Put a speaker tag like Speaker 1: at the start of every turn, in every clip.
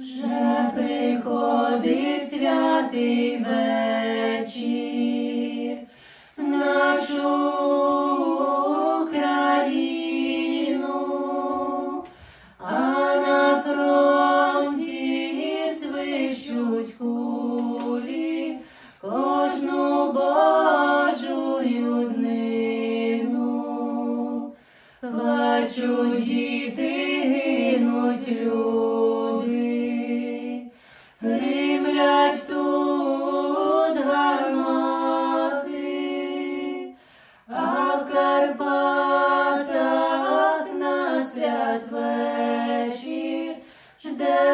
Speaker 1: Вже приходить святий вечір. Нашу Україну, а на фронті свищуть кулі кожну Божую днину. Плачуть діти, гинуть люди,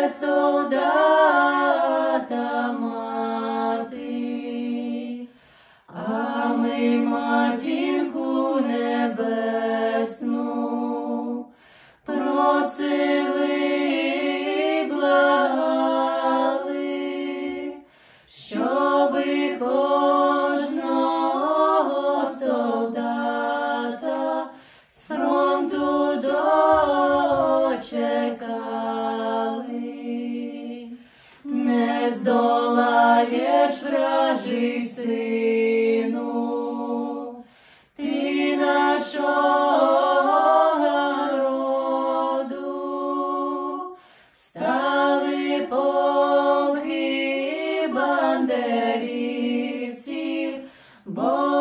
Speaker 1: солдата мати. А ми матінку небесну даєш вражий сину, ти нашого роду, стали полки бандерівців. Бо